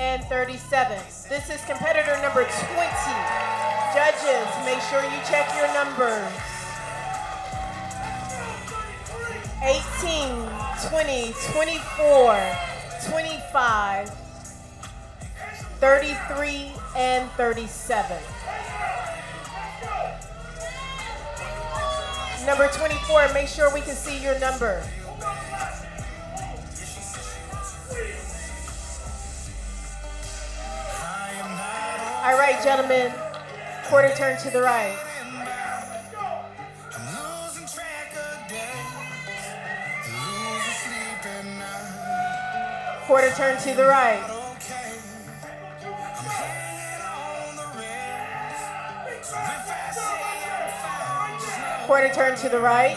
and 37. This is competitor number 20. Judges, make sure you check your numbers. 18, 20, 24, 25, 33, and 37. Number 24, make sure we can see your number. Right, gentlemen, quarter turn to the right. Quarter turn to the right. Quarter turn to the right.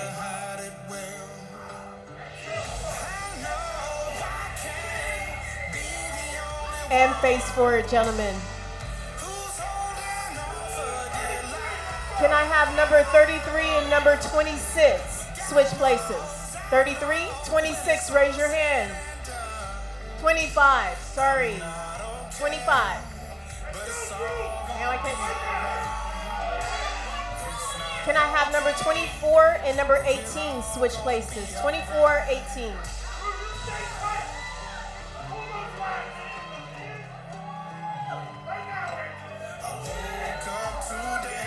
And face forward, gentlemen. Can I have number 33 and number 26 switch places? 33, 26, raise your hand. 25, sorry. 25. Now I can't. Can I have number 24 and number 18 switch places? 24, 18.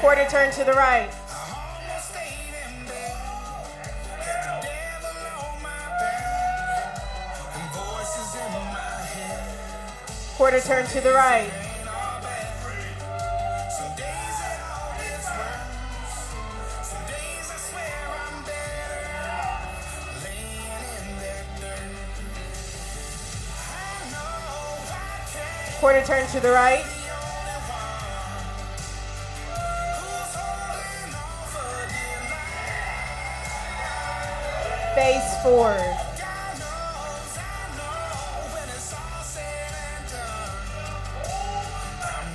Quarter turn to the right. Quarter turn to the right. Quarter turn to the right. Face forward.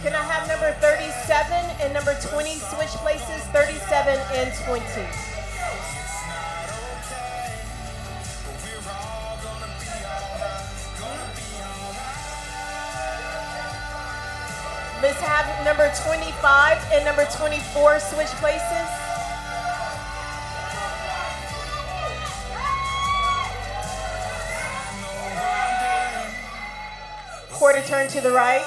Can I have number 37 and number 20 switch places? 37 and 20. Let's have number 25 and number 24 switch places. Quarter turn to the right.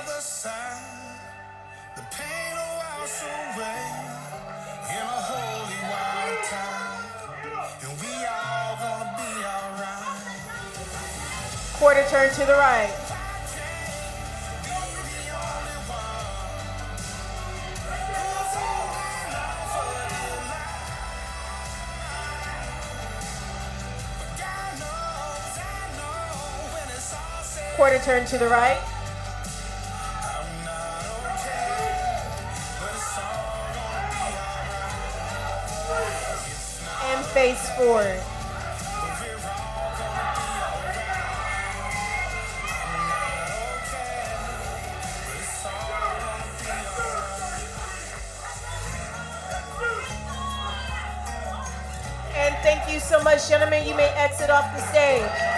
Quarter turn to the right. Quarter turn to the right. And face forward. And thank you so much, gentlemen. You may exit off the stage.